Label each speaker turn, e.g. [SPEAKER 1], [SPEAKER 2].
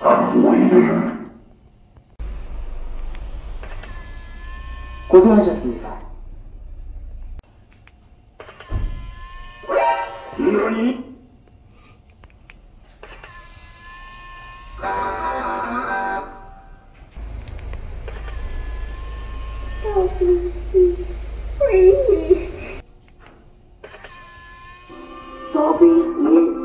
[SPEAKER 1] 아, 뭐 고생하셨습니다. 그러니?
[SPEAKER 2] 고맙습니다. Sophie